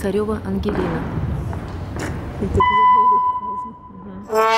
Царева Ангелина. Это можно. Угу.